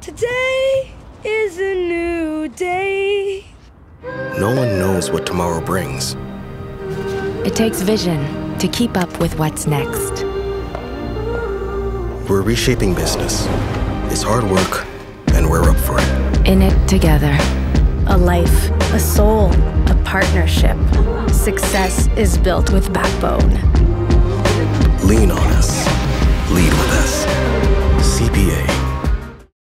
Today is a new day. No one knows what tomorrow brings. It takes vision to keep up with what's next. We're reshaping business. It's hard work, and we're up for it. In it together. A life, a soul, a partnership. Success is built with backbone. Lean on us. Lead with us. CPA.